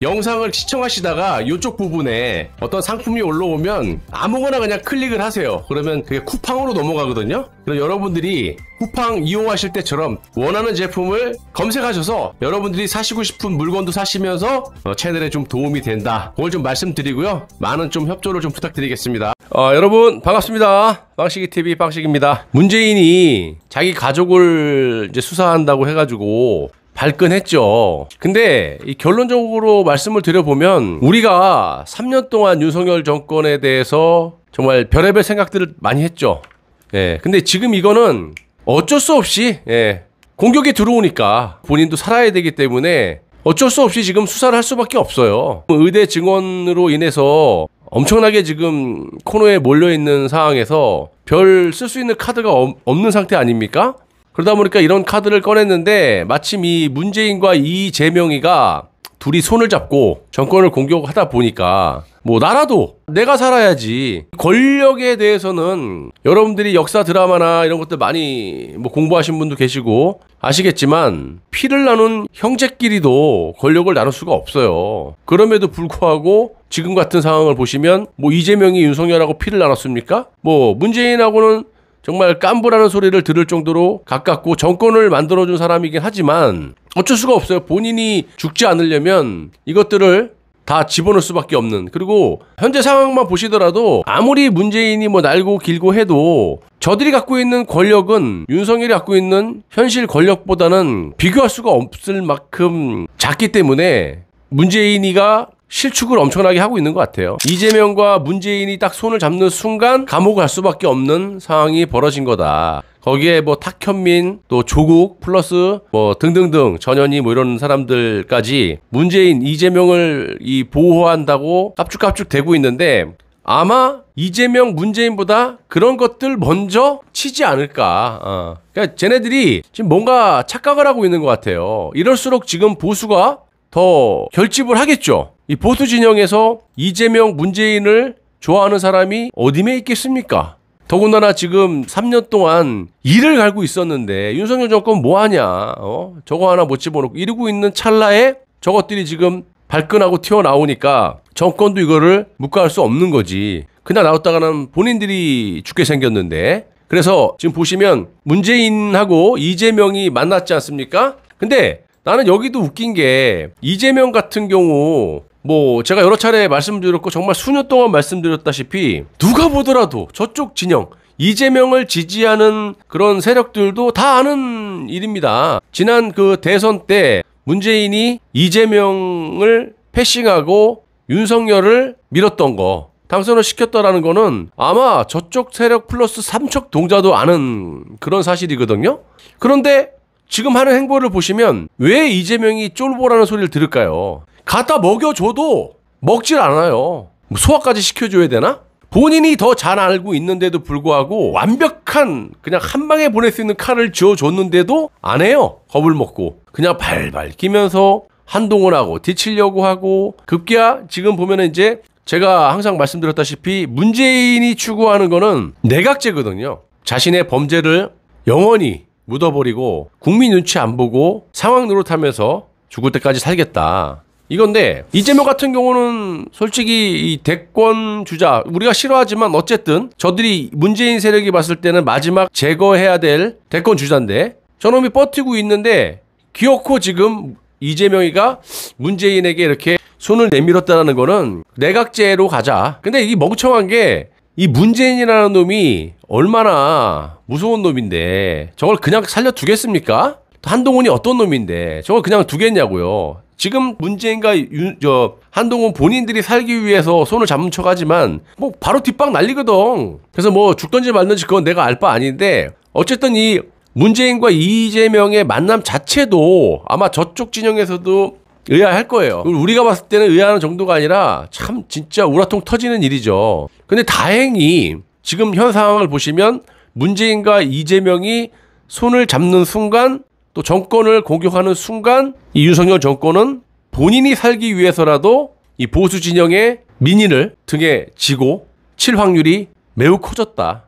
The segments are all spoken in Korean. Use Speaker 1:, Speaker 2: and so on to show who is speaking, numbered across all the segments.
Speaker 1: 영상을 시청하시다가 이쪽 부분에 어떤 상품이 올라오면 아무거나 그냥 클릭을 하세요. 그러면 그게 쿠팡으로 넘어가거든요. 그럼 여러분들이 쿠팡 이용하실 때처럼 원하는 제품을 검색하셔서 여러분들이 사시고 싶은 물건도 사시면서 어, 채널에 좀 도움이 된다. 그걸 좀 말씀드리고요. 많은 좀 협조를 좀 부탁드리겠습니다. 어, 여러분 반갑습니다. 빵식이 TV 빵식입니다. 문재인이 자기 가족을 이제 수사한다고 해가지고 발끈했죠. 근데 이 결론적으로 말씀을 드려보면 우리가 3년 동안 윤석열 정권에 대해서 정말 별의별 생각들을 많이 했죠. 예. 근데 지금 이거는 어쩔 수 없이 예. 공격이 들어오니까 본인도 살아야 되기 때문에 어쩔 수 없이 지금 수사를 할 수밖에 없어요. 의대 증언으로 인해서 엄청나게 지금 코너에 몰려 있는 상황에서 별 쓸 수 있는 카드가 없는 상태 아닙니까? 그러다 보니까 이런 카드를 꺼냈는데 마침 이 문재인과 이재명이가 둘이 손을 잡고 정권을 공격하다 보니까 뭐 나라도 내가 살아야지 권력에 대해서는 여러분들이 역사 드라마나 이런 것들 많이 뭐 공부하신 분도 계시고 아시겠지만 피를 나눈 형제끼리도 권력을 나눌 수가 없어요. 그럼에도 불구하고 지금 같은 상황을 보시면 뭐 이재명이 윤석열하고 피를 나눴습니까? 뭐 문재인하고는 정말 깐부라는 소리를 들을 정도로 가깝고 정권을 만들어준 사람이긴 하지만 어쩔 수가 없어요. 본인이 죽지 않으려면 이것들을 다 집어넣을 수밖에 없는 그리고 현재 상황만 보시더라도 아무리 문재인이 뭐 날고 길고 해도 저들이 갖고 있는 권력은 윤석열이 갖고 있는 현실 권력보다는 비교할 수가 없을 만큼 작기 때문에 문재인이가 실축을 엄청나게 하고 있는 것 같아요. 이재명과 문재인이 딱 손을 잡는 순간 감옥 갈 수밖에 없는 상황이 벌어진 거다. 거기에 뭐 탁현민 또 조국 플러스 뭐 등등등 전현희 뭐 이런 사람들까지 문재인 이재명을 이 보호한다고 깝죽깝죽 대고 있는데 아마 이재명 문재인보다 그런 것들 먼저 치지 않을까. 어. 그러니까 쟤네들이 지금 뭔가 착각을 하고 있는 것 같아요. 이럴수록 지금 보수가 더 결집을 하겠죠. 이 보수 진영에서 이재명, 문재인을 좋아하는 사람이 어디에 있겠습니까? 더군다나 지금 3년 동안 일을 갈고 있었는데 윤석열 정권 뭐 하냐? 어? 저거 하나 못 집어넣고 이러고 있는 찰나에 저것들이 지금 발끈하고 튀어나오니까 정권도 이거를 묵과할 수 없는 거지. 그냥 나왔다가는 본인들이 죽게 생겼는데. 그래서 지금 보시면 문재인하고 이재명이 만났지 않습니까? 근데 나는 여기도 웃긴 게 이재명 같은 경우 뭐 제가 여러 차례 말씀드렸고 정말 수년 동안 말씀드렸다시피 누가 보더라도 저쪽 진영 이재명을 지지하는 그런 세력들도 다 아는 일입니다. 지난 그 대선 때 문재인이 이재명을 패싱하고 윤석열을 밀었던 거 당선을 시켰다라는 거는 아마 저쪽 세력 플러스 삼척 동자도 아는 그런 사실이거든요. 그런데 지금 하는 행보를 보시면 왜 이재명이 쫄보라는 소리를 들을까요? 갖다 먹여줘도 먹질 않아요. 뭐 소화까지 시켜줘야 되나? 본인이 더 잘 알고 있는데도 불구하고 완벽한 그냥 한 방에 보낼 수 있는 칼을 쥐어줬는데도 안 해요. 겁을 먹고 그냥 발발 끼면서 한동훈하고 뒤치려고 하고 급기야 지금 보면은 이제 제가 항상 말씀드렸다시피 문재인이 추구하는 거는 내각제거든요. 자신의 범죄를 영원히 묻어버리고 국민 눈치 안 보고 상황 노릇하면서 죽을 때까지 살겠다. 이건데 이재명 같은 경우는 솔직히 이 대권 주자 우리가 싫어하지만 어쨌든 저들이 문재인 세력이 봤을 때는 마지막 제거해야 될 대권 주자인데 저놈이 버티고 있는데 기어코 지금 이재명이가 문재인에게 이렇게 손을 내밀었다는 거는 내각제로 가자. 근데 이 멍청한 게 이 문재인이라는 놈이 얼마나 무서운 놈인데 저걸 그냥 살려두겠습니까? 한동훈이 어떤 놈인데 저걸 그냥 두겠냐고요. 지금 문재인과 유, 저 한동훈 본인들이 살기 위해서 손을 잡는 척하지만 뭐 바로 뒷방 날리거든. 그래서 뭐 죽던지 말든지 그건 내가 알 바 아닌데 어쨌든 이 문재인과 이재명의 만남 자체도 아마 저쪽 진영에서도 의아할 거예요. 우리가 봤을 때는 의아하는 정도가 아니라 참 진짜 우라통 터지는 일이죠. 근데 다행히 지금 현 상황을 보시면 문재인과 이재명이 손을 잡는 순간 또 정권을 공격하는 순간 이 윤석열 정권은 본인이 살기 위해서라도 이 보수 진영의 민의를 등에 지고 칠 확률이 매우 커졌다.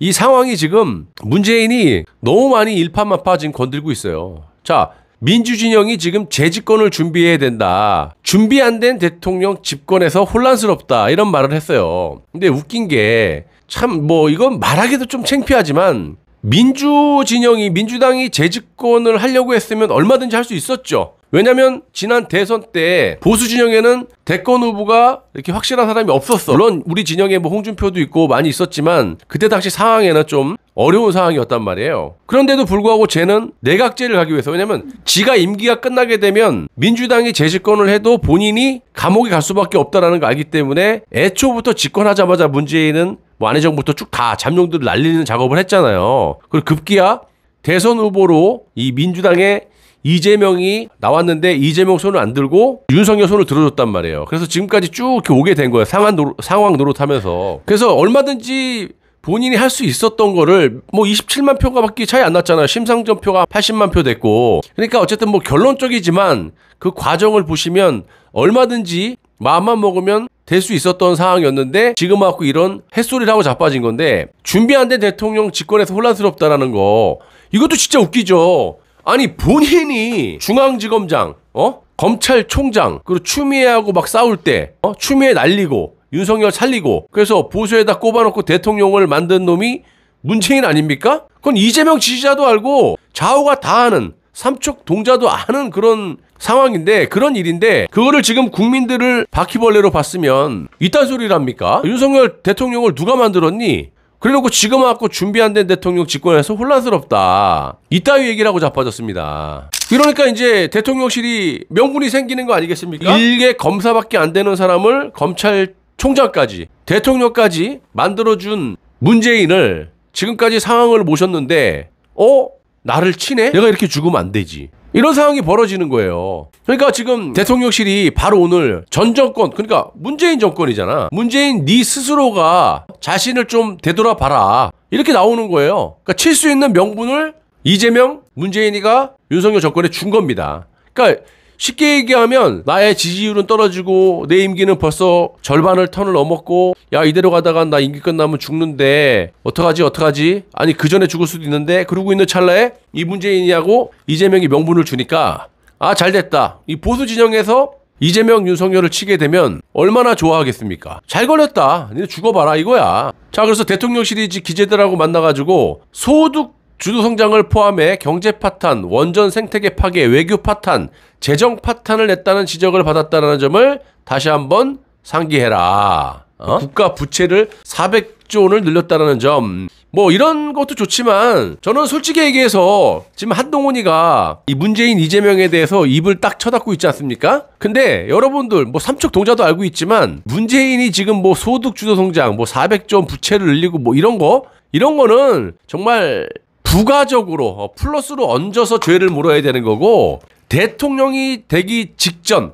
Speaker 1: 이 상황이 지금 문재인이 너무 많이 일파만파 지금 건들고 있어요. 자, 민주진영이 지금 재집권을 준비해야 된다. 준비 안 된 대통령 집권에서 혼란스럽다. 이런 말을 했어요. 근데 웃긴 게 참 뭐 이건 말하기도 좀 창피하지만 민주 진영이 민주당이 재집권을 하려고 했으면 얼마든지 할 수 있었죠. 왜냐면 지난 대선 때 보수 진영에는 대권 후보가 이렇게 확실한 사람이 없었어. 물론 우리 진영에 뭐 홍준표도 있고 많이 있었지만 그때 당시 상황에는 좀 어려운 상황이었단 말이에요. 그런데도 불구하고 쟤는 내각제를 가기 위해서 왜냐면 지가 임기가 끝나게 되면 민주당이 재집권을 해도 본인이 감옥에 갈 수밖에 없다라는 걸 알기 때문에 애초부터 집권하자마자 문재인은 뭐 안희 정부터 쭉 다 잠룡들을 날리는 작업을 했잖아요. 그리고 급기야 대선 후보로 이 민주당의 이재명이 나왔는데 이재명 손을 안 들고 윤석열 손을 들어줬단 말이에요. 그래서 지금까지 쭉 이렇게 오게 된 거예요. 상황 노 상황 노릇하면서. 그래서 얼마든지 본인이 할 수 있었던 거를 뭐 27만 표가밖에 차이 안 났잖아요. 심상정 표가 80만 표 됐고. 그러니까 어쨌든 뭐 결론적이지만 그 과정을 보시면 얼마든지 마음만 먹으면 될 수 있었던 상황이었는데 지금 와갖고 이런 햇소리를 하고 자빠진 건데 준비 안 된 대통령 집권에서 혼란스럽다라는 거 이것도 진짜 웃기죠. 아니 본인이 중앙지검장, 어? 검찰총장, 그리고 추미애하고 막 싸울 때, 어? 추미애 날리고 윤석열 살리고 그래서 보수에다 꼽아놓고 대통령을 만든 놈이 문재인 아닙니까? 그건 이재명 지지자도 알고 좌우가 다 아는 삼척 동자도 아는 그런 상황인데 그런 일인데 그거를 지금 국민들을 바퀴벌레로 봤으면 이딴 소리랍니까? 윤석열 대통령을 누가 만들었니? 그래놓고 지금 와갖고 준비 안 된 대통령 집권에서 혼란스럽다. 이따위 얘기를 하고 자빠졌습니다. 그러니까 이제 대통령실이 명분이 생기는 거 아니겠습니까? 일개 검사밖에 안 되는 사람을 검찰총장까지 대통령까지 만들어준 문재인을 지금까지 상황을 모셨는데 어? 나를 치네? 내가 이렇게 죽으면 안 되지. 이런 상황이 벌어지는 거예요. 그러니까 지금 대통령실이 바로 오늘 전 정권, 그러니까 문재인 정권이잖아. 문재인 네 스스로가 자신을 좀 되돌아봐라. 이렇게 나오는 거예요. 그러니까 칠 수 있는 명분을 이재명, 문재인이가 윤석열 정권에 준 겁니다. 그러니까 쉽게 얘기하면 나의 지지율은 떨어지고 내 임기는 벌써 절반을 턴을 넘었고 야 이대로 가다가 나 임기 끝나면 죽는데 어떡하지 어떡하지 아니 그 전에 죽을 수도 있는데 그러고 있는 찰나에 이 문재인이하고 이재명이 명분을 주니까 아 잘됐다 이 보수 진영에서 이재명 윤석열을 치게 되면 얼마나 좋아하겠습니까? 잘 걸렸다. 니네 죽어봐라 이거야. 자 그래서 대통령실이 기재들하고 만나가지고 소득 주도 성장을 포함해 경제 파탄, 원전 생태계 파괴, 외교 파탄, 재정 파탄을 냈다는 지적을 받았다는 점을 다시 한번 상기해라. 어? 국가 부채를 400조 원을 늘렸다는 점. 뭐 이런 것도 좋지만 저는 솔직히 얘기해서 지금 한동훈이가 이 문재인 이재명에 대해서 입을 딱 쳐닫고 있지 않습니까? 근데 여러분들 뭐 삼척 동자도 알고 있지만 문재인이 지금 뭐 소득 주도 성장 뭐 400조 원 부채를 늘리고 뭐 이런 거 이런 거는 정말 부가적으로 어, 플러스로 얹어서 죄를 물어야 되는 거고 대통령이 되기 직전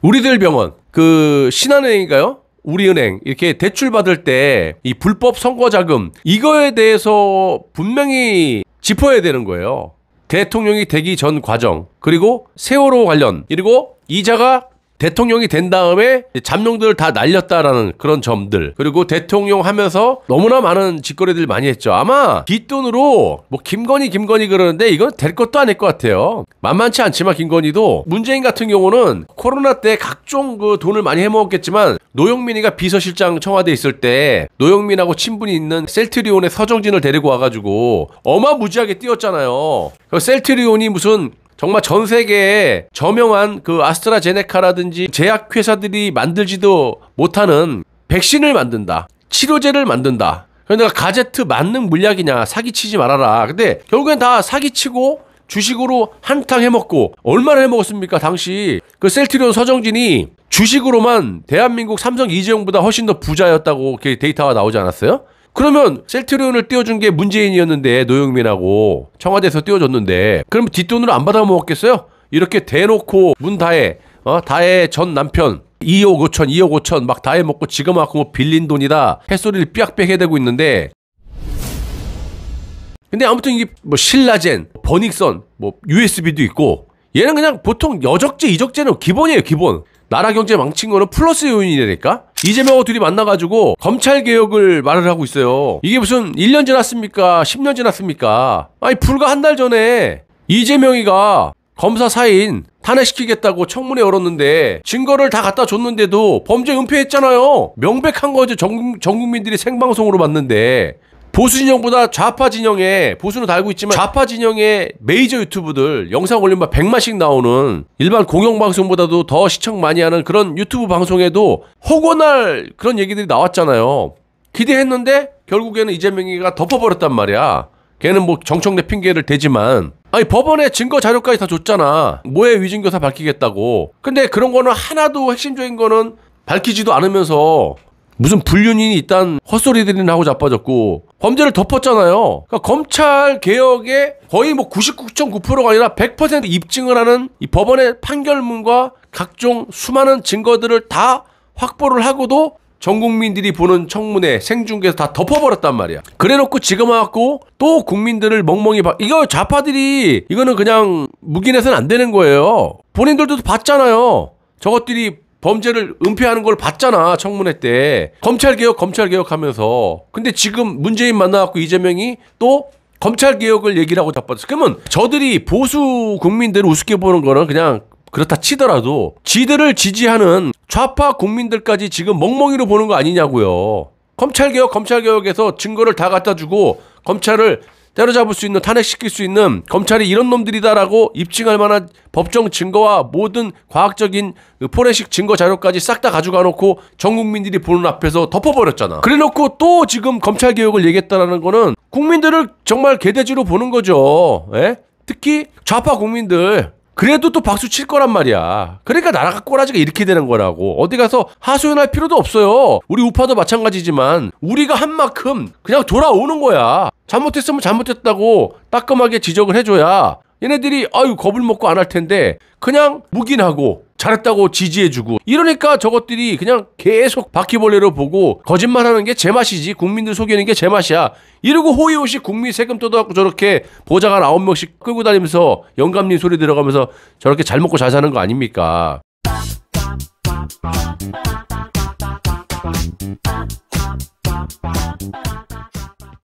Speaker 1: 우리들 병원 그 신한은행인가요? 우리은행 이렇게 대출 받을 때 이 불법 선거 자금 이거에 대해서 분명히 짚어야 되는 거예요. 대통령이 되기 전 과정 그리고 세월호 관련 그리고 이자가 대통령이 된 다음에 잠룡들을 다 날렸다라는 그런 점들. 그리고 대통령 하면서 너무나 많은 짓거리들 많이 했죠. 아마 뒷돈으로 뭐 김건희 김건희 그러는데 이건 될 것도 아닐 것 같아요. 만만치 않지만 김건희도. 문재인 같은 경우는 코로나 때 각종 그 돈을 많이 해먹었겠지만 노영민이가 비서실장 청와대 있을 때 노영민하고 친분이 있는 셀트리온의 서정진을 데리고 와가지고 어마무지하게 뛰었잖아요. 그 셀트리온이 무슨 정말 전 세계에 저명한 그 아스트라제네카라든지 제약회사들이 만들지도 못하는 백신을 만든다. 치료제를 만든다. 그러니까 가제트 만능 물약이냐 사기치지 말아라. 근데 결국엔 다 사기치고 주식으로 한탕 해먹고 얼마나 해먹었습니까? 당시 그 셀트리온 서정진이 주식으로만 대한민국 삼성 이재용보다 훨씬 더 부자였다고 데이터가 나오지 않았어요? 그러면 셀트리온을 띄워준 게 문재인이었는데 노영민하고 청와대에서 띄워줬는데 그럼 뒷돈으로 안 받아 먹었겠어요? 이렇게 대놓고 문 다해 어 다해 전 남편 2억 5천 2억 5천 막 다해 먹고 지금 와고 뭐 빌린 돈이다 햇소리를 삐약삐약 해대고 있는데. 근데 아무튼 이게 뭐 신라젠 버닉선 뭐 USB도 있고 얘는 그냥 보통 여적재 이적재는 기본이에요 기본. 나라 경제 망친 거는 플러스 요인이니까 이재명하고 둘이 만나가지고 검찰 개혁을 말을 하고 있어요. 이게 무슨 1년 지났습니까? 10년 지났습니까? 아니 불과 한 달 전에 이재명이가 검사 사인 탄핵시키겠다고 청문회 열었는데 증거를 다 갖다 줬는데도 범죄 은폐했잖아요. 명백한 거죠. 전, 전 국민들이 생방송으로 봤는데 보수 진영보다 좌파 진영에 보수는 다 알고 있지만 좌파 진영의 메이저 유튜브들 영상 올리면 100만씩 나오는 일반 공영 방송보다도 더 시청 많이 하는 그런 유튜브 방송에도 허권할 그런 얘기들이 나왔잖아요. 기대했는데 결국에는 이재명이가 덮어버렸단 말이야. 걔는 뭐 정청래 핑계를 대지만 아니 법원에 증거 자료까지 다 줬잖아. 뭐에 위증교사 밝히겠다고. 근데 그런 거는 하나도 핵심적인 거는 밝히지도 않으면서 무슨 불륜이 있단 헛소리들이나 하고 자빠졌고 범죄를 덮었잖아요. 그러니까 검찰 개혁의 거의 뭐 99.9%가 아니라 100% 입증을 하는 이 법원의 판결문과 각종 수많은 증거들을 다 확보를 하고도 전 국민들이 보는 청문회 생중계에서 다 덮어버렸단 말이야. 그래놓고 지금 와갖고 또 국민들을 멍멍이 봐. 이거 좌파들이 이거는 그냥 묵인해서는 안 되는 거예요. 본인들도 봤잖아요. 저것들이 범죄를 은폐하는 걸 봤잖아 청문회 때. 검찰 개혁 검찰 개혁 하면서. 근데 지금 문재인 만나갖고 이재명이 또 검찰 개혁을 얘기를 하고 답받았어. 그러면 저들이 보수 국민들을 우습게 보는 거는 그냥 그렇다 치더라도 지들을 지지하는 좌파 국민들까지 지금 멍멍이로 보는 거 아니냐고요. 검찰개혁, 검찰개혁에서 증거를 다 갖다 주고 검찰을 때려잡을 수 있는 탄핵시킬 수 있는 검찰이 이런 놈들이다라고 입증할 만한 법정 증거와 모든 과학적인 그 포렌식 증거 자료까지 싹 다 가져가 놓고 전 국민들이 보는 앞에서 덮어버렸잖아. 그래 놓고 또 지금 검찰 개혁을 얘기했다라는 거는 국민들을 정말 개돼지로 보는 거죠. 예? 특히 좌파 국민들 그래도 또 박수 칠 거란 말이야. 그러니까 나라가 꼬라지가 이렇게 되는 거라고. 어디 가서 하소연할 필요도 없어요. 우리 우파도 마찬가지지만 우리가 한 만큼 그냥 돌아오는 거야. 잘못했으면 잘못했다고 따끔하게 지적을 해줘야 얘네들이 아유 겁을 먹고 안 할 텐데 그냥 묵인하고 잘했다고 지지해주고. 이러니까 저것들이 그냥 계속 바퀴벌레로 보고 거짓말하는 게 제 맛이지 국민들 속이는 게 제 맛이야. 이러고 호의호식 국민 세금 뜯어갖고 저렇게 보좌관 아홉 명씩 끌고 다니면서 영감님 소리 들어가면서 저렇게 잘 먹고 잘 사는 거 아닙니까